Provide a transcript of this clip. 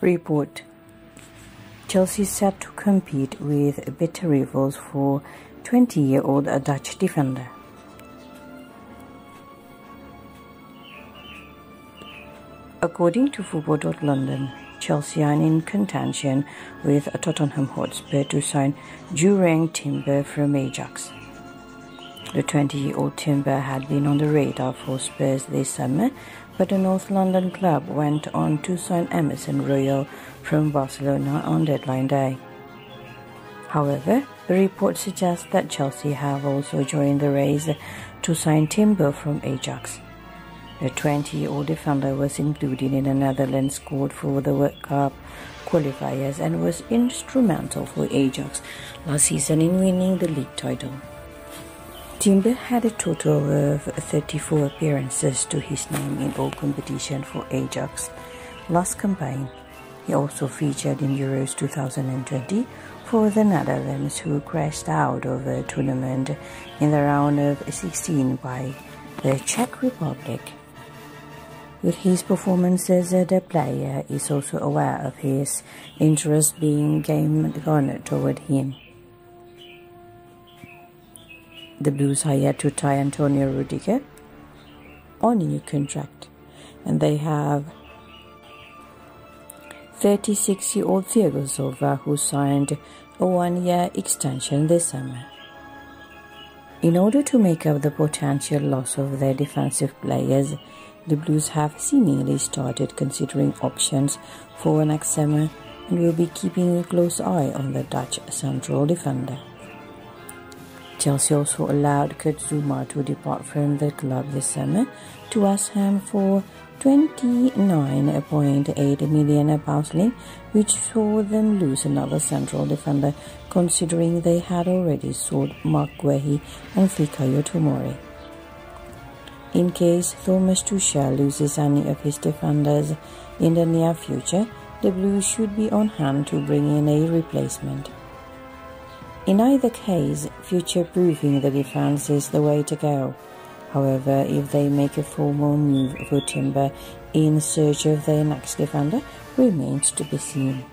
Report Chelsea set to compete with bitter rivals for 20 year old Dutch defender. According to Football.London, Chelsea are in contention with Tottenham Hotspur to sign Jurriën Timber from Ajax. The 20-year-old Timber had been on the radar for Spurs this summer, but the North London club went on to sign Emerson Royal from Barcelona on deadline day. However, the report suggests that Chelsea have also joined the race to sign Timber from Ajax. The 20-year-old defender was included in the Netherlands squad for the World Cup qualifiers and was instrumental for Ajax last season in winning the league title. Timber had a total of 34 appearances to his name in all competition for Ajax. Last campaign, he also featured in Euros 2020 for the Netherlands, who crashed out of the tournament in the round of 16 by the Czech Republic. With his performances, the player is also aware of his interest being game gone toward him. The Blues hired to tie Antonio Rudiger on a new contract, and they have 36 year old Thiago Silva who signed a one year extension this summer. In order to make up the potential loss of their defensive players, the Blues have seemingly started considering options for next summer and will be keeping a close eye on the Dutch central defender. Chelsea also allowed Kurt Zouma to depart from the club this summer to West Ham for 29.8 million pounds, which saw them lose another central defender, considering they had already sold Marc Guehi and Fikayo Tomori. In case Thomas Tuchel loses any of his defenders in the near future, the Blues should be on hand to bring in a replacement. In either case, future-proofing the defense is the way to go. However, if they make a formal move for Timber in search of their next defender, remains to be seen.